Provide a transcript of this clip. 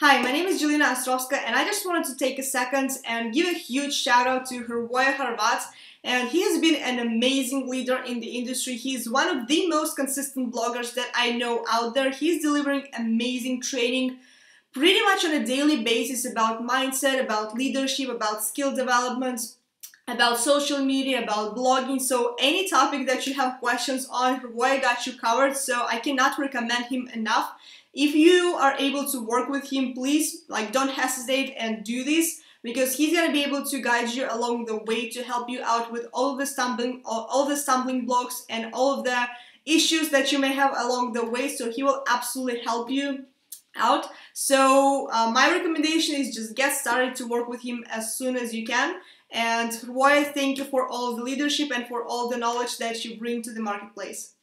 Hi, my name is Jelena Ostrovska, and I just wanted to take a second and give a huge shout out to Hrvoje Horvat. And he has been an amazing leader in the industry. He is one of the most consistent bloggers that I know out there. He's delivering amazing training pretty much on a daily basis about mindset, about leadership, about skill development, about social media, about blogging. So any topic that you have questions on, Hrvoje got you covered. So I cannot recommend him enough. If you are able to work with him, please like don't hesitate and do this because he's gonna be able to guide you along the way to help you out with all the stumbling, all, all the stumbling blocks and all of the issues that you may have along the way. So he will absolutely help you out. So uh, my recommendation is just get started to work with him as soon as you can. And Roy, thank you for all the leadership and for all the knowledge that you bring to the marketplace.